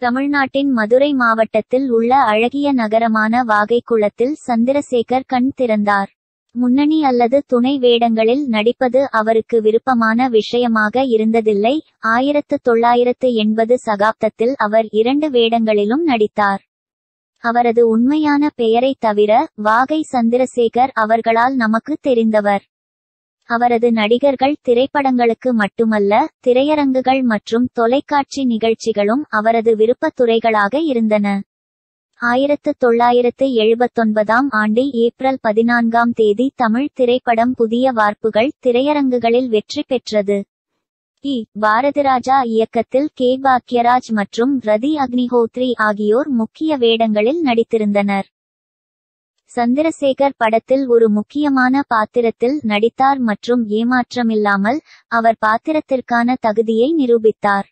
தமிழ்நாட்டின் மதுரை மாவட்டத்தில் உள்ள அழகிய நகரமான வாகைக்குளத்தில் சந்திரசேகர் கண் திறந்தார். முன்னணி அல்லது துணை வேடங்களில் நடிப்பது அவருக்கு விருப்பமான விஷயமாக இருந்ததில்லை. ஆயிரத்து தொள்ளாயிரத்து எண்பது சகாப்தத்தில் அவர் இரண்டு வேடங்களிலும் நடித்தார். அவரது உண்மையான பெயரைத் தவிர வாகை சந்திரசேகர் அவர்களால் நமக்கு தெரிந்தவர். அவரது நடிகர்கள் திரைப்படங்களுக்கு மட்டுமல்ல திரையரங்குகள் மற்றும் தொலைக்காட்சி நிகழ்ச்சிகளும் அவரது விருப்பத் துறைகளாக இருந்தன. ஆயிரத்து தொள்ளாயிரத்து எழுபத்தொன்பதாம் ஆண்டு ஏப்ரல் பதினான்காம் தேதி தமிழ் திரைப்படம் புதிய வார்ப்புகள் திரையரங்குகளில் வெற்றி பெற்றது. இ. பாரதிராஜா இயக்கத்தில் கே. பாக்யராஜ் மற்றும் ரதி அக்னிஹோத்ரி ஆகியோர் முக்கிய வேடங்களில் நடித்திருந்தனர். சந்திரசேகர் படத்தில் ஒரு முக்கியமான பாத்திரத்தில் நடித்தார் மற்றும் ஏமாற்றமில்லாமல் அவர் பாத்திரத்திற்கான தகுதியை நிரூபித்தார்.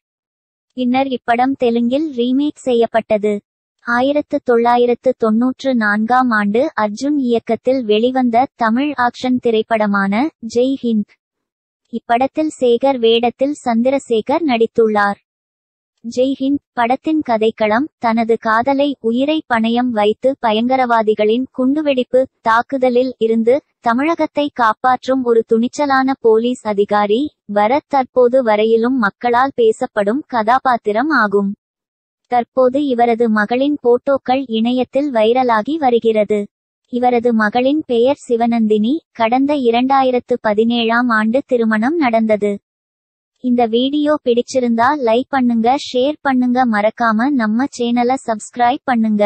பின்னர் இப்படம் தெலுங்கில் ரீமேக் செய்யப்பட்டது. ஆயிரத்து தொள்ளாயிரத்து தொன்னூற்று நான்காம் ஆண்டு அர்ஜுன் இயக்கத்தில் வெளிவந்த தமிழ் ஆக்ஷன் திரைப்படமான ஜெய் ஹிந்த். இப்படத்தில் சேகர் வேடத்தில் சந்திரசேகர் நடித்துள்ளார். ஜெய் ஹிந்த் படத்தின் கதைக்களம் தனது காதலை உயிரை பணயம் வைத்து பயங்கரவாதிகளின் குண்டுவெடிப்பு தாக்குதலில் இருந்து தமிழகத்தை காப்பாற்றும் ஒரு துணிச்சலான போலீஸ் அதிகாரி பரத் தற்போது வரையிலும் மக்களால் பேசப்படும் கதாபாத்திரம் ஆகும். தற்போது இவரது மகளின் போட்டோக்கள் இணையத்தில் வைரலாகி வருகிறது. இவரது மகளின் பெயர் சிவநந்தினி கடந்த இரண்டாயிரத்து பதினேழாம் ஆண்டு திருமணம் நடந்தது. இந்த வீடியோ பிடிச்சிருந்தா லைக் பண்ணுங்க ஷேர் பண்ணுங்க மறக்காம நம்ம சேனலை சப்ஸ்கிரைப் பண்ணுங்க.